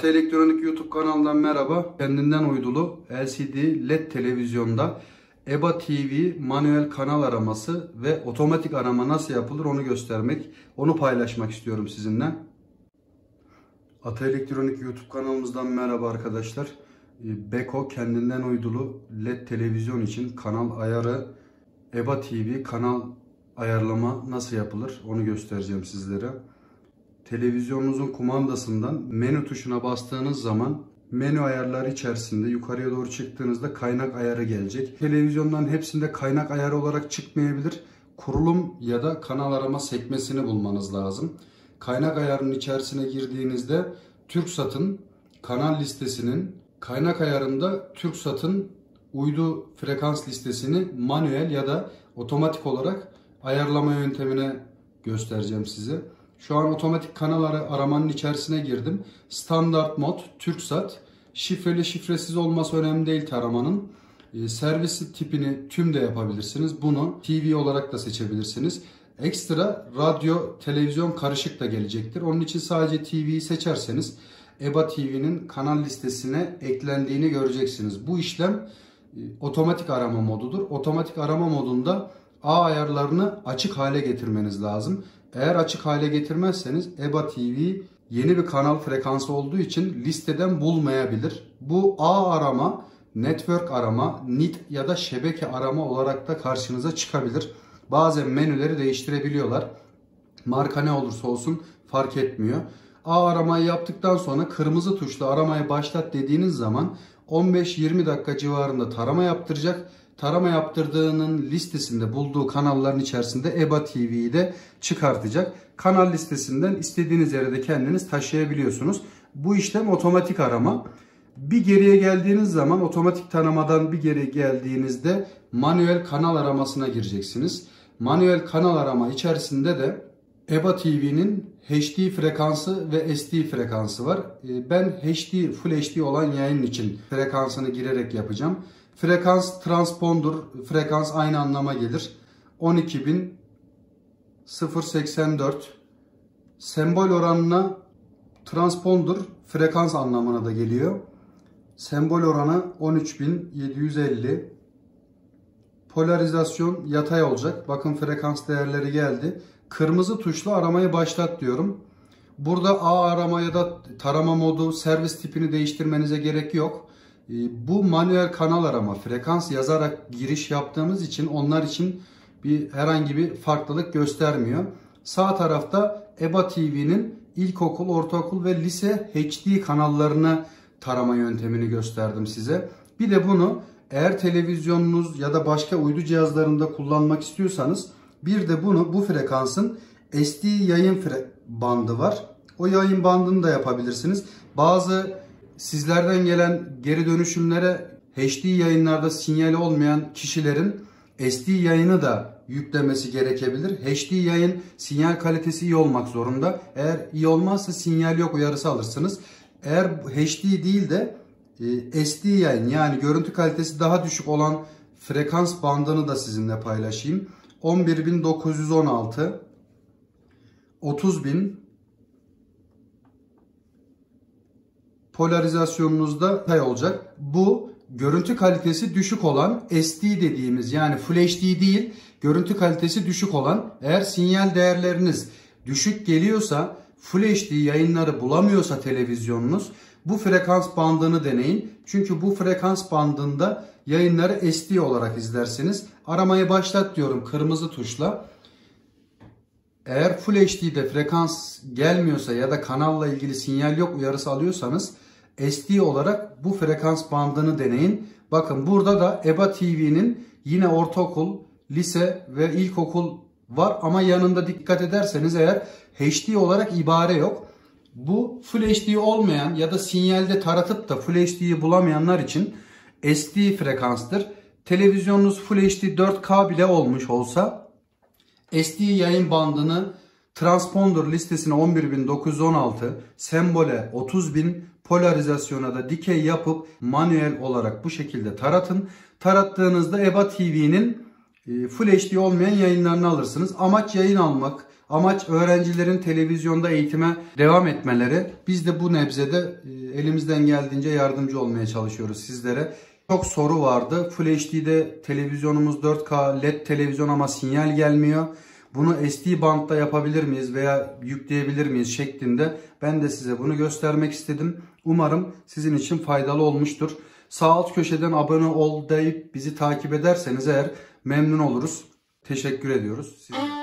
Ata Elektronik YouTube kanalından merhaba. Kendinden uydulu LCD LED televizyonda EBA TV manuel kanal araması ve otomatik arama nasıl yapılır onu göstermek, onu paylaşmak istiyorum sizinle. Ata Elektronik YouTube kanalımızdan merhaba arkadaşlar. Ee, Beko kendinden uydulu LED televizyon için kanal ayarı EBA TV kanal ayarlama nasıl yapılır onu göstereceğim sizlere. Televizyonunuzun kumandasından menü tuşuna bastığınız zaman menü ayarları içerisinde yukarıya doğru çıktığınızda kaynak ayarı gelecek. Televizyonların hepsinde kaynak ayarı olarak çıkmayabilir. Kurulum ya da kanal arama sekmesini bulmanız lazım. Kaynak ayarının içerisine girdiğinizde TürkSat'ın kanal listesinin kaynak ayarında TürkSat'ın uydu frekans listesini manuel ya da otomatik olarak ayarlama yöntemine göstereceğim size. Şu an otomatik kanalları aramanın içerisine girdim. Standart mod, TürkSat. Şifreli şifresiz olması önemli değil taramanın. E, servis tipini tüm de yapabilirsiniz. Bunu TV olarak da seçebilirsiniz. Ekstra radyo, televizyon karışık da gelecektir. Onun için sadece TV'yi seçerseniz EBA TV'nin kanal listesine eklendiğini göreceksiniz. Bu işlem e, otomatik arama modudur. Otomatik arama modunda A ayarlarını açık hale getirmeniz lazım. Eğer açık hale getirmezseniz EBA TV yeni bir kanal frekansı olduğu için listeden bulmayabilir. Bu A arama, network arama, NIT ya da şebeke arama olarak da karşınıza çıkabilir. Bazen menüleri değiştirebiliyorlar. Marka ne olursa olsun fark etmiyor. A aramayı yaptıktan sonra kırmızı tuşla aramayı başlat dediğiniz zaman 15-20 dakika civarında tarama yaptıracak tarama yaptırdığının listesinde bulduğu kanalların içerisinde EBA TV'yi de çıkartacak. Kanal listesinden istediğiniz yere de kendiniz taşıyabiliyorsunuz. Bu işlem otomatik arama. Bir geriye geldiğiniz zaman otomatik tanımadan bir geri geldiğinizde manuel kanal aramasına gireceksiniz. Manuel kanal arama içerisinde de EBA TV'nin HD frekansı ve SD frekansı var. Ee, ben HD, Full HD olan yayın için frekansını girerek yapacağım. Frekans transponder, frekans aynı anlama gelir. 12.084 sembol oranına transponder frekans anlamına da geliyor. Sembol oranı 13.750 polarizasyon yatay olacak. Bakın frekans değerleri geldi. Kırmızı tuşla aramayı başlat diyorum. Burada A arama ya da tarama modu servis tipini değiştirmenize gerek yok. Ee, bu manuel kanal arama, frekans yazarak giriş yaptığımız için onlar için bir herhangi bir farklılık göstermiyor. Sağ tarafta EBA TV'nin ilkokul, ortaokul ve lise HD kanallarını tarama yöntemini gösterdim size. Bir de bunu eğer televizyonunuz ya da başka uydu cihazlarında kullanmak istiyorsanız bir de bunu bu frekansın SD yayın bandı var. O yayın bandını da yapabilirsiniz. Bazı sizlerden gelen geri dönüşümlere HD yayınlarda sinyali olmayan kişilerin SD yayını da yüklemesi gerekebilir. HD yayın sinyal kalitesi iyi olmak zorunda. Eğer iyi olmazsa sinyal yok uyarısı alırsınız. Eğer HD değil de e, SD yayın yani görüntü kalitesi daha düşük olan frekans bandını da sizinle paylaşayım. 11916 30000 polarizasyonunuzda pay olacak. Bu görüntü kalitesi düşük olan SD dediğimiz yani Full HD değil görüntü kalitesi düşük olan eğer sinyal değerleriniz düşük geliyorsa Full HD yayınları bulamıyorsa televizyonunuz bu frekans bandını deneyin. Çünkü bu frekans bandında yayınları SD olarak izlersiniz. Aramayı başlat diyorum kırmızı tuşla. Eğer Full HD'de frekans gelmiyorsa ya da kanalla ilgili sinyal yok uyarısı alıyorsanız SD olarak bu frekans bandını deneyin. Bakın burada da EBA TV'nin yine ortaokul, lise ve ilkokul var ama yanında dikkat ederseniz eğer HD olarak ibare yok. Bu Full HD olmayan ya da sinyalde taratıp da Full HD'yi bulamayanlar için SD frekanstır. Televizyonunuz Full HD 4K bile olmuş olsa SD yayın bandını transponder listesine 11916, sembole 30000, polarizasyona da dikey yapıp manuel olarak bu şekilde taratın. Tarattığınızda EBA TV'nin e, Full HD olmayan yayınlarını alırsınız. Amaç yayın almak, amaç öğrencilerin televizyonda eğitime devam etmeleri. Biz de bu nebzede e, elimizden geldiğince yardımcı olmaya çalışıyoruz sizlere. Çok soru vardı. Full HD'de televizyonumuz 4K LED televizyon ama sinyal gelmiyor. Bunu SD bantta yapabilir miyiz veya yükleyebilir miyiz şeklinde ben de size bunu göstermek istedim. Umarım sizin için faydalı olmuştur. Sağ alt köşeden abone ol deyip bizi takip ederseniz eğer memnun oluruz. Teşekkür ediyoruz. Size.